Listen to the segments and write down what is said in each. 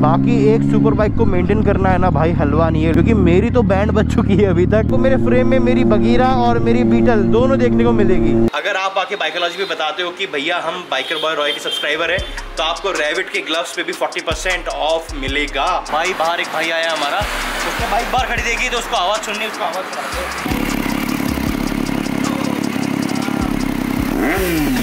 बाकी एक super bike को मेंटेन करना है ना भाई हलवा नहीं है क्योंकि मेरी तो बैंड बच चुकी है अभी तक। तो मेरे फ्रेम में मेरी बगीरा और मेरी बीटल दोनों देखने को मिलेगी। अगर आप आके बाइकोलॉजी में बताते हो कि भैया हम बाइकर बॉय रॉय के सब्सक्राइबर है तो आपको रेविट के ग्लव्स पे भी 40% ऑफ़ मिलेगा। भाई बाहर एक भाई आया हमारा उसने बाइक बाहर खड़ी देगी तो उसको आवाज़ सुननी उसको आवाज़ सुना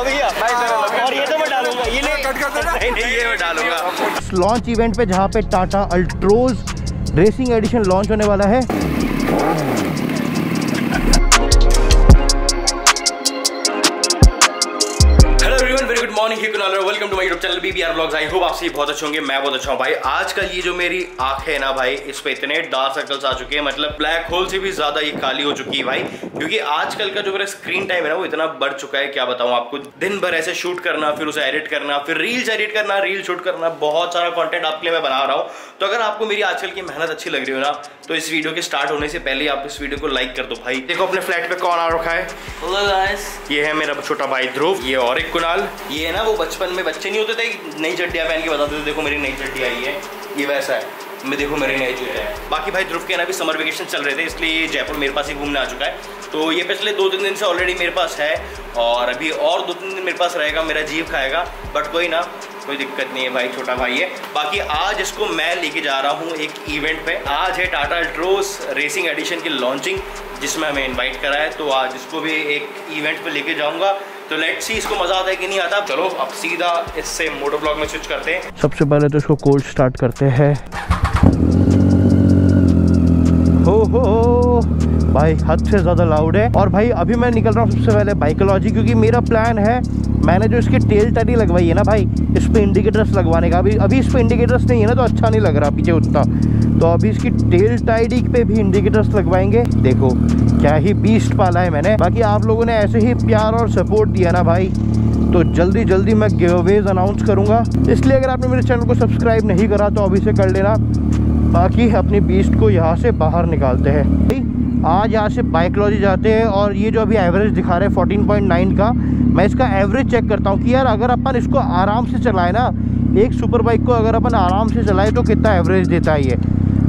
और ये तो मैं डालूँगा ये नहीं नहीं ये मैं डालूँगा। लॉन्च इवेंट पे जहाँ पे Tata Altroz racing edition launch होने वाला है। Welcome B channel BBR blogs I hope आप सभी बहुत अच्छे होंगे मैं बहुत अच्छा हूँ भाई। आजकल ये जो मेरी आँखें है ना भाई इस पे इतने डार्क सर्कल्स आ चुके हैं मतलब ब्लैक होल से भी ज़्यादा ये काली हो चुकी है भाई क्योंकि आजकल का जो मेरा स्क्रीन टाइम है ना वो इतना बढ़ चुका है क्या बताऊँ आपको दिन भर ऐसे शूट करना फिर उसे एडिट करना फिर रील्स एडिट करना रील शूट करना बहुत सारा कॉन्टेंट आपके लिए मैं बना रहा हूँ। तो अगर आपको मेरी आजकल की मेहनत अच्छी लग रही हो ना तो इस वीडियो के स्टार्ट होने से पहले आप इस वीडियो को लाइक कर दो भाई। देखो अपने फ्लैट पे कौन आ रखा है। ये है मेरा छोटा भाई ध्रुव ये और एक कुणाल ये है ना वो बचपन में बच्चे नहीं होते थे नई चड्डियाँ पहन के बताते थे, देखो मेरी नई चड्डी आई है। ये वैसा है। मैं देखो मेरी नई चड्डी है। बाकी भाई ध्रुव के ना भी समर वेकेशन चल रहे थे, इसलिए ये जयपुर मेरे पास ही घूमने आ चुका है। तो ये पिछले दो तीन दिन से ऑलरेडी मेरे पास है, और अभी और दो तीन दिन मेरे पास रहेगा, मेरा जीव खाएगा। बट कोई ना, कोई दिक्कत नहीं है भाई, छोटा भाई है। बाकी आज इसको मैं लेके जा रहा हूँ एक इवेंट पे। आज है टाटा अल्ट्रोस रेसिंग एडिशन की लॉन्चिंग जिसमें हमें इनवाइट करा है। तो आज इसको भी एक इवेंट पे लेके जाऊँगा। तो लेट्स सी इसको मज़ा आता है कि नहीं आता। चलो, अब सीधा इससे मोटो ब्लॉग में स्विच करते हैं। सबसे पहले तो इसको कोल्ड स्टार्ट करते हैं। हो हो भाई, हद से ज़्यादा लाउड है। और भाई, अभी मैं निकल रहा हूँ सबसे पहले बाइकोलॉजी क्योंकि मेरा प्लान है, मैंने जो इसकी टेल टरी लगवाई है ना भाई, इस पर इंडिकेटर्स लगवाने का। अभी अभी इस पर इंडिकेटर्स नहीं है ना तो अच्छा नहीं लग रहा पीछे उतना। तो अभी इसकी टेल टाइडी पे भी इंडिकेटर्स लगवाएँगे। देखो, क्या ही बीस्ट पाला है मैंने। बाकी आप लोगों ने ऐसे ही प्यार और सपोर्ट दिया ना भाई तो जल्दी जल्दी मैं गिवेज अनाउंस करूँगा। इसलिए अगर आपने मेरे चैनल को सब्सक्राइब नहीं करा तो अभी से कर लेना। बाकी अपनी बीस्ट को यहाँ से बाहर निकालते हैं। आज यहाँ से बाइकोलॉजी जाते हैं और ये जो अभी एवरेज दिखा रहे हैं 14.9 का, मैं इसका एवरेज चेक करता हूँ कि यार अगर अपन इसको आराम से चलाए ना, एक सुपर बाइक को अगर अपन आराम से चलाए तो कितना एवरेज देता है ये।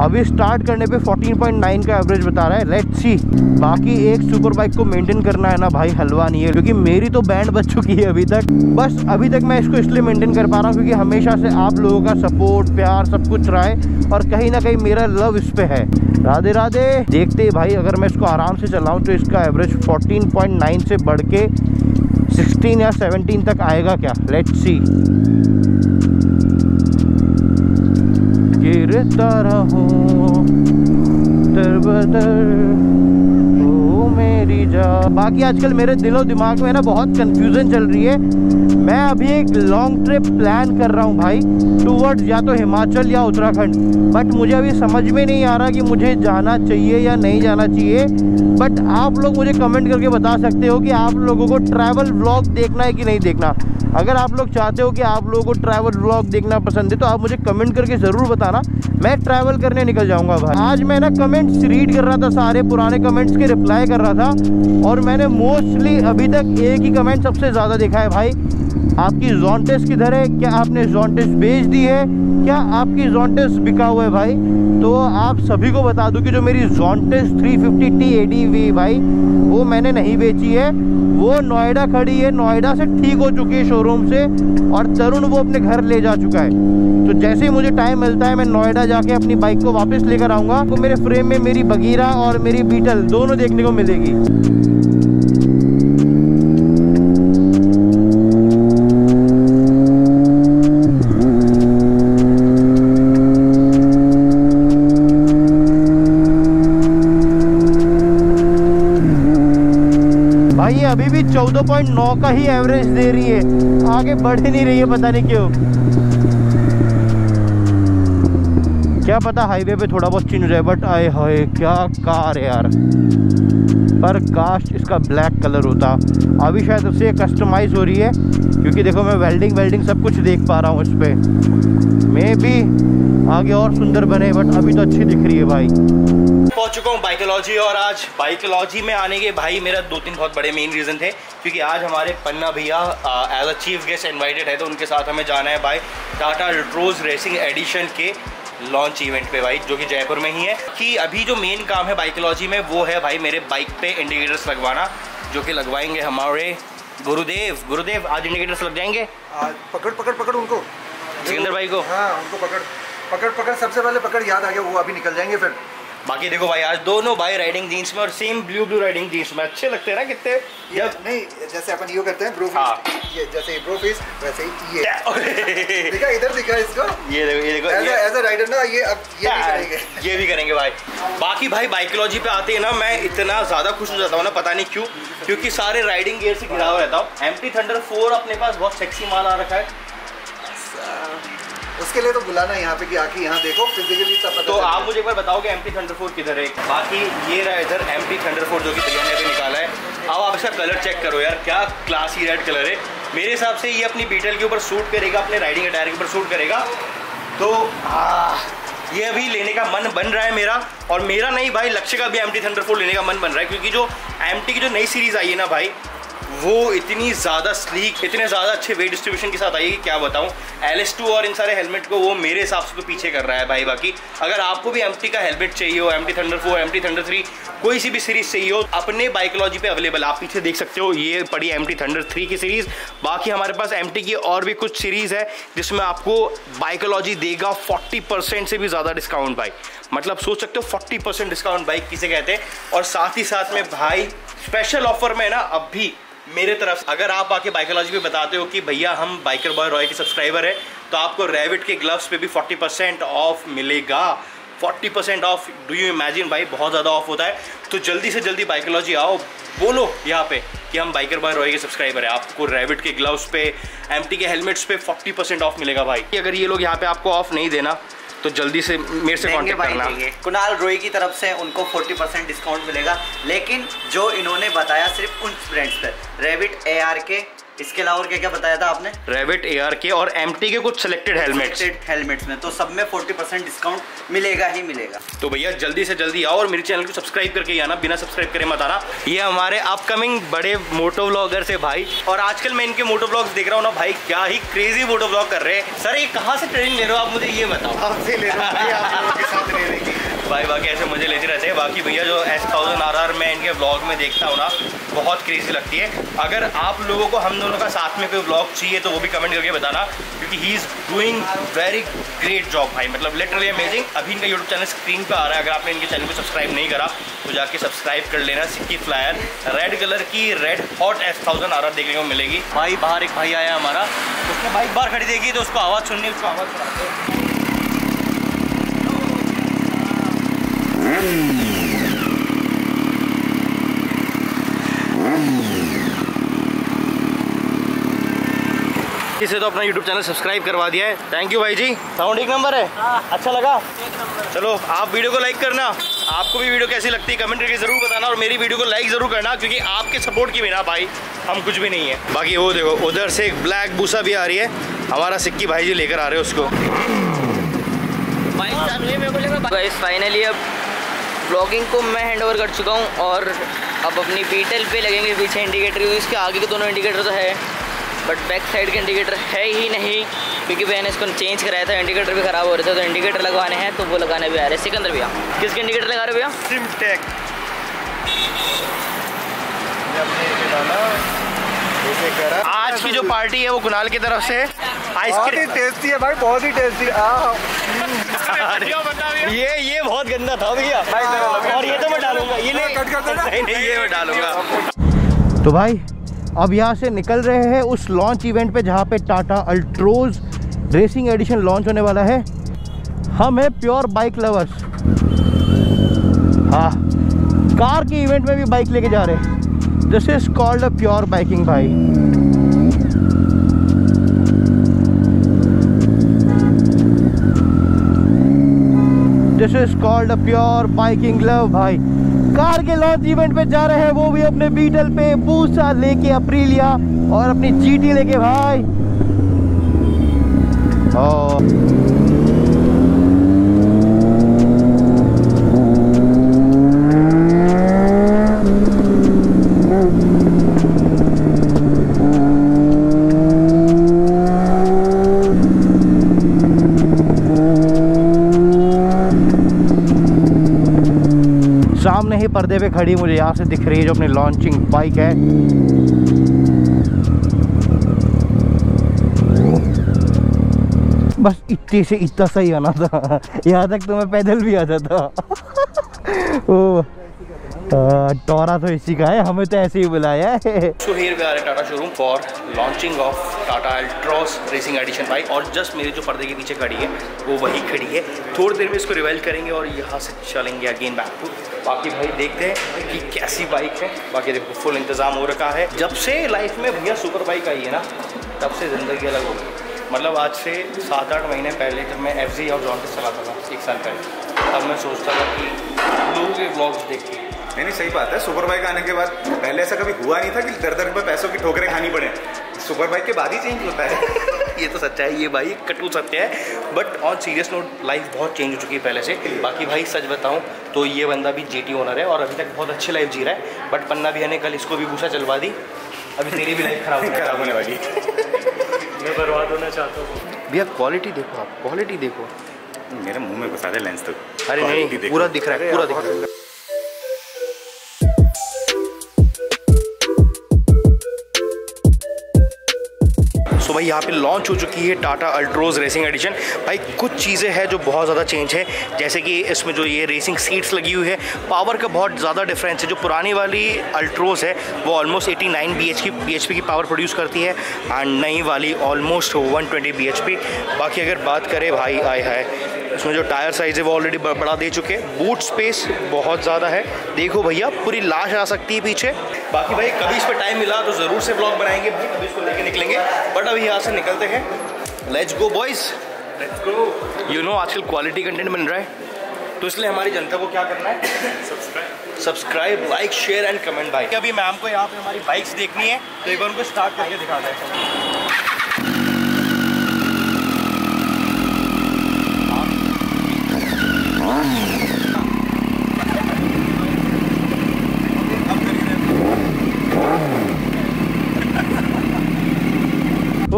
अभी स्टार्ट करने पे 14.9 का एवरेज बता रहा है। लेट्स सी बाकी एक सुपर बाइक को मेंटेन करना है ना भाई, हलवा नहीं है। क्योंकि मेरी तो बैंड बच चुकी है अभी तक। बस अभी तक मैं इसको इसलिए मेंटेन कर पा रहा हूँ क्योंकि हमेशा से आप लोगों का सपोर्ट प्यार, सब कुछ रहा है और कहीं ना कहीं मेरा लव इस पे है। राधे राधे। देखते भाई, अगर मैं इसको आराम से चलाऊँ तो इसका एवरेज फोर्टीन से बढ़ के सिक्सटीन या सेवनटीन तक आएगा क्या? लेट्स सी गिरता रहूँ दर बदर। मेरी जा बाकी आजकल मेरे दिलो दिमाग में ना, बहुत कंफ्यूजन चल रही है। मैं अभी एक लॉन्ग ट्रिप प्लान कर रहा हूँ भाई टूवर्ड्स या तो हिमाचल या उत्तराखंड। बट मुझे अभी समझ में नहीं आ रहा कि मुझे जाना चाहिए या नहीं जाना चाहिए। बट आप लोग मुझे कमेंट करके बता सकते हो कि आप लोगों को ट्रैवल व्लॉग देखना है कि नहीं देखना। अगर आप लोग चाहते हो कि आप लोगों को ट्रैवल व्लॉग देखना पसंद है तो आप मुझे कमेंट करके ज़रूर बताना। मैं ट्रैवल करने निकल जाऊँगा, भाई। आज मैं ना कमेंट्स रीड कर रहा था, सारे पुराने कमेंट्स के रिप्लाई कर रहा था और मैंने मोस्टली अभी तक एक ही कमेंट सबसे ज़्यादा देखा है, भाई। आपकी जॉन्टेस किधर है? क्या आपने जॉन्टेस बेच दी है? क्या आपकी जॉन्टेस बिका हुआ है, भाई? तो आप सभी को बता दूँ कि जो मेरी जॉन्टेस 350 टी एडीवी भाई, वो मैंने नहीं बेची है। वो नोएडा खड़ी है। नोएडा से ठीक हो चुकी है शोरूम से और तरुण वो अपने घर ले जा चुका है। तो जैसे ही मुझे टाइम मिलता है, मैं नोएडा जाके अपनी बाइक को वापस लेकर आऊँगा। तो मेरे फ्रेम में मेरी बगीरा और मेरी बीटल दोनों देखने को मिलेगी। अभी भी 14.9 का ही एवरेज दे रही है। आगे बढ़ ही नहीं रही है, पता नहीं क्यों। क्या पता हाईवे पे थोड़ा बहुत चेंज हो जाए बट आए हाय, क्या कार यार। पर कास्ट इसका ब्लैक कलर होता। अभी शायद उससे कस्टमाइज हो रही है, क्योंकि देखो मैं वेल्डिंग वेल्डिंग सब कुछ देख पा रहा हूँ इस पर मे भी आगे और सुंदर बने बट अभी तो अच्छी दिख रही है भाई। पहुँच चुका हूँ बाइकोलॉजी और आज बाइकोलॉजी में आने के भाई मेरा दो तीन बहुत बड़े मेन रीज़न थे, क्योंकि आज हमारे पन्ना भैया as a chief guest invited है तो उनके साथ हमें जाना है भाई टाटा अल्ट्रोज रेसिंग एडिशन के लॉन्च इवेंट पे भाई जो कि जयपुर में ही है। कि अभी जो मेन काम है बाइकोलॉजी में वो है भाई मेरे बाइक पे इंडिकेटर्स लगवाना जो कि लगवाएँगे हमारे गुरुदेव। गुरुदेव आज इंडिकेटर्स लग जाएँगे? पकड़ पकड़ पकड़ उनको। सिकंदर भाई को? हाँ उनको पकड़। पकड़ पकड़ सबसे पहले पकड़ याद आ गया वो अभी निकल जाएँगे फिर। बाकी देखो भाई आज दोनों भाई राइडिंग जीन्स में और same blue blue riding jeans में। अच्छे लगते हैं ना कितने? जब नहीं जैसे अपन यो करते हैं ब्रो हाँ। ये जैसे ब्रो फेस वैसे ही ये। देखा इधर दिखा इसको। ये देखो ये देखो एज अ राइडर ना ये अब ये भी करेंगे। ये भी करेंगे भाई। बाकी भाई बाइकोलॉजी पे आते हैं ना मैं इतना ज़्यादा खुश हो जाता हूँ ना पता नहीं क्यों क्योंकि सारे राइडिंग गियर से घिरा हुआ रहता हूँ। एम थंडर फोर अपने पास बहुत सेक्सी माल आ रखा है। उसके लिए तो बुलाना यहाँ पे कि आके यहाँ देखो फिजिकली पता तो आप मुझे एक बार बताओगे एम टी थंडर फोर किधर है? बाकी ये रहा इधर एम टी थंडर फोर जो कि भैया ने अभी निकाला है। अब आप इसका कलर चेक करो यार क्या क्लासी रेड कलर है। मेरे हिसाब से ये अपनी बीटल के ऊपर सूट करेगा अपने राइडिंग अटायर के ऊपर सूट करेगा। तो आ, ये अभी लेने का मन बन रहा है मेरा। और मेरा नहीं भाई लक्ष्य का भी एम टी थंडर फोर लेने का मन बन रहा है क्योंकि जो एम टी की जो नई सीरीज़ आई है ना भाई वो इतनी ज़्यादा स्लीक इतने ज़्यादा अच्छे वेट डिस्ट्रीब्यूशन के साथ आई है कि क्या बताऊँ? एल एस और इन सारे हेलमेट को वो मेरे हिसाब से तो पीछे कर रहा है भाई बाकी। अगर आपको भी एमटी का हेलमेट चाहिए हो M T Thunder four M T Thunder three कोई सी भी सीरीज़ चाहिए हो, अपने बाइकोलॉजी पे अवेलेबल आप पीछे देख सकते हो, ये पड़ी एम टी थंडर थ्री की सीरीज़ बाकी हमारे पास एमटी की और भी कुछ सीरीज़ है, जिसमें आपको बाइकोलॉजी देगा फोर्टी से भी ज़्यादा डिस्काउंट भाई। मतलब सोच सकते हो फोर्टी परसेंट डिस्काउंट बाइक किसे कहते हैं। और साथ ही साथ में भाई स्पेशल ऑफ़र में ना, अब भी मेरे तरफ़ अगर आप आके बाइकोलॉजी पे बताते हो कि भैया हम बाइकर बॉय रॉय के सब्सक्राइबर है तो आपको रेविट के ग्लव्स पे भी 40 परसेंट ऑफ़ मिलेगा। 40 percent off do you imagine भाई, बहुत ज़्यादा ऑफ़ होता है। तो जल्दी से जल्दी बाइकोलॉजी आओ, बोलो यहाँ पे कि हम बाइकर बॉय रॉय के सब्सक्राइबर है। आपको रेविट के ग्लव्स पे एमटी के हेलमेट्स पे 40 परसेंट ऑफ़ मिलेगा भाई। अगर ये लोग यहाँ पे आपको ऑफ़ नहीं देना तो जल्दी से मेरे से कॉन्टेक्ट करना। कुणाल रोई की तरफ़ से उनको 40 परसेंट डिस्काउंट मिलेगा। लेकिन जो इन्होंने बताया सिर्फ़ उन ब्रांड्स पर रेविट ए आर के इसके अलावा और क्या क्या बताया था आपने? रेविट ए आर के और एमटी के कुछ सिलेक्टेड हेलमेट हेलमेट्स में तो सब में फोर्टी परसेंट डिस्काउंट मिलेगा ही मिलेगा। तो भैया जल्दी से जल्दी आओ और मेरे चैनल को सब्सक्राइब करके आना बिना सब्सक्राइब करे मत आना। ये हमारे अपकमिंग बड़े मोटो ब्लॉगर से भाई। और आजकल मैं इनके मोटो ब्लॉग्स देख रहा हूँ ना भाई क्या ही क्रेजी मोटो ब्लॉग कर रहे हैं। सर ये कहाँ से ट्रेनिंग ले रहे हो आप मुझे ये बताओ? आपसे ले रहे भाई, बाकी ऐसे मज़े लेते रहते हैं। बाकी भैया, जो एस थाउज़ेंड आर आर मैं इनके ब्लॉग में देखता हूँ ना, बहुत क्रेजी लगती है। अगर आप लोगों को, हम दोनों का साथ में कोई ब्लॉग चाहिए तो वो भी कमेंट करके बताना, क्योंकि he is doing very great job भाई। मतलब लिटरली अमेजिंग अभी इनका यूट्यूब चैनल स्क्रीन पर आ रहा है। अगर आपने इनके चैनल को सब्सक्राइब नहीं करा तो जाके सब्सक्राइब कर लेना। सिक्की फ्लायर रेड कलर की red hot S thousand R R देखने को मिलेगी। भाई, बाहर एक भाई आया हमारा। उसने बाइक बाहर खरीदेगी तो उसको आवाज़ सुननी, उसको आवाज़ सुनाते इसे तो अपना YouTube चैनल सब्सक्राइब करवा दिया है। थैंक यू भाई जी। साउंड एक नंबर है? हाँ। अच्छा लगा? चलो आप वीडियो को लाइक करना। आपको भी वीडियो कैसी लगती है कमेंट करके ज़रूर बताना और मेरी वीडियो को लाइक ज़रूर करना क्योंकि आपके सपोर्ट की बिना भाई हम कुछ भी नहीं है। बाकी वो देखो उधर से एक ब्लैक बूसा भी आ रही है। हमारा सिक्की भाई जी लेकर आ रहे हैं उसको। फाइनली अब ब्लॉगिंग को मैं हैंड ओवर कर चुका हूँ और अब अपनी बीटल पे लगेंगे पीछे इंडिकेटर इसके आगे के दोनों इंडिकेटर तो है बट बैक साइड के इंडिकेटर है ही नहीं क्योंकि मैंने इसको चेंज कराया था इंडिकेटर भी ख़राब हो रहे थे तो इंडिकेटर लगवाने हैं तो वो लगाने भी आ रहे हैं। सिकंदर भैया किसके इंडिकेटर लगा रहे भैया? सिमटेक आज की जो पार्टी है वो कुणाल की तरफ़ से? आइसक्रीम टेस्टी है भाई बहुत ही टेस्टी ये ये बहुत गंदा था भैया। और ये तो मैं डालूँगा। ये नहीं नहीं ये मैं डालूँगा। तो भाई अब यहाँ से निकल रहे हैं उस लॉन्च इवेंट पे जहाँ पे Tata Altroz racing edition launch होने वाला है। हम है प्योर बाइक लवर्स हाँ कार के इवेंट में भी बाइक लेके जा रहे हैं। This is called a pure biking भाई। Is called a pure biking love भाई कार के लॉन्च इवेंट पे जा रहे हैं वो भी अपने बीटल पे पूछा लेके अप्रीलिया और अपनी जीटी लेके भाई और ही पर्दे पे खड़ी मुझे यहाँ से दिख रही है जो अपनी लॉन्चिंग बाइक है। बस इतने से इतना सही आना था। यहाँ तक तो मैं पैदल भी आता था ओ टोरा तो इसी का है, हमें तो ऐसे ही बुलाया है। So here we are at Tata showroom for launching of Tata Altroz racing edition bike और जस्ट मेरे जो पर्दे के पीछे खड़ी है, वो वही खड़ी है। थोड़ी देर में इसको रिवाइल करेंगे और यहाँ से चलेंगे अगेन बैक टू बाकी भाई देखते हैं कि कैसी बाइक है। बाकी देखो फुल इंतज़ाम हो रखा है। जब से लाइफ में भैया सुपर बाइक आई है ना, तब से ज़िंदगी अलग हो गई। मतलब आज से सात आठ महीने पहले जब मैं एफजी और जॉन्टिस चलाता था, एक साल पहले, तब मैं सोचता था कि लोगों के ब्लॉग्स देख के नहीं नहीं सही बात है। सुपर बाइक आने के बाद पहले ऐसा कभी हुआ नहीं था कि दर दर पर पैसों की ठोकरें खानी पड़े। सुपर बाइक के बाद ही चेंज होता है। ये तो सच्चा है ये भाई कटू सत्य है। But on serious note life बहुत चेंज हो चुकी है पहले से। बाकी भाई सच बताऊँ तो ये बंदा भी जीटी ओनर है और अभी तक बहुत अच्छी लाइफ जी रहा है। बट पन्ना भी ने कल इसको भी भूसा चलवा दी। अभी तेरी भी लाइफ खराब खराब होने वाली मैं बर्बाद होना चाहता हूँ। भैया क्वालिटी देखो आप क्वालिटी देखो। मेरे मुँह में घुसा दे लेंस तो। अरे नहीं पूरा दिख रहा है पूरा दिख रहा है। भाई यहाँ पे लॉन्च हो चुकी है टाटा अल्ट्रोज रेसिंग एडिशन भाई, कुछ चीज़ें हैं जो बहुत ज़्यादा चेंज है। जैसे कि इसमें जो ये रेसिंग सीट्स लगी हुई है पावर का बहुत ज़्यादा डिफरेंस है। जो पुरानी वाली अल्ट्रोज है, वो ऑलमोस्ट 89 बी की बी की पावर प्रोड्यूस करती है एंड नई वाली ऑलमोस्ट 120 बी बाकी अगर बात करें भाई, आए है इसमें जो टायर साइज़ है वो ऑलरेडी बढ़ा दे चुके हैं। बूट स्पेस बहुत ज़्यादा है। देखो भैया, पूरी लाश आ सकती है पीछे। बाकी भाई कभी इस पर टाइम मिला तो ज़रूर से ब्लॉग बनाएँगे। भाई कभी इसको लेके निकलेंगे। बट अभी यहाँ से निकलते हैं। Let's go boys let's go you know आजकल क्वालिटी कंटेंट बन रहा है। तो इसलिए हमारी जनता को क्या करना है? Subscribe subscribe like share and comment भाई अभी मैम को यहाँ पे हमारी बाइक्स देखनी है तो एक बार उनको स्टार्ट करके दिखाते हैं।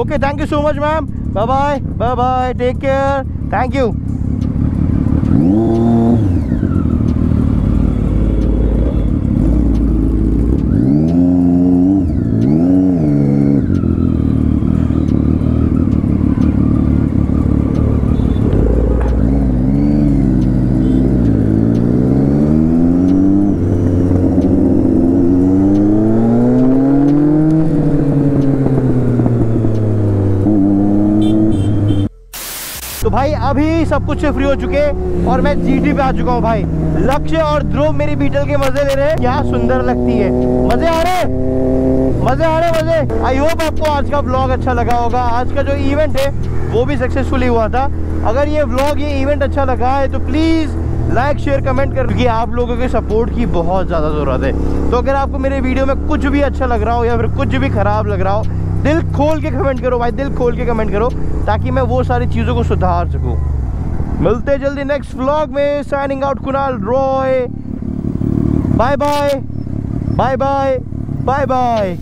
Okay, thank you so much, ma'am. Bye bye. Bye bye. Take care. Thank you. भाई, अभी सब कुछ फ्री हो चुके और मैं जीटी पे आ चुका हूँ भाई। लक्ष्य और ध्रुव मेरी बीटल के मज़े ले रहे हैं। क्या सुंदर लगती है। मज़े आ रहे मज़े आ रहे मज़े। आई होप आपको आज का ब्लॉग अच्छा लगा होगा। आज का जो इवेंट है, वो भी सक्सेसफुली हुआ था। अगर ये ब्लॉग ये इवेंट अच्छा लगा है तो प्लीज़ लाइक शेयर कमेंट कर। क्योंकि आप लोगों के सपोर्ट की बहुत ज़्यादा ज़रूरत है। तो अगर आपको मेरे वीडियो में कुछ भी अच्छा लग रहा हो या फिर कुछ भी खराब लग रहा हो, दिल खोल के कमेंट करो भाई, दिल खोल के कमेंट करो। ताकि मैं वो सारी चीज़ों को सुधार सकूँ। मिलते जल्दी नेक्स्ट व्लॉग में। Signing out Kunal Roy. Bye bye bye bye bye bye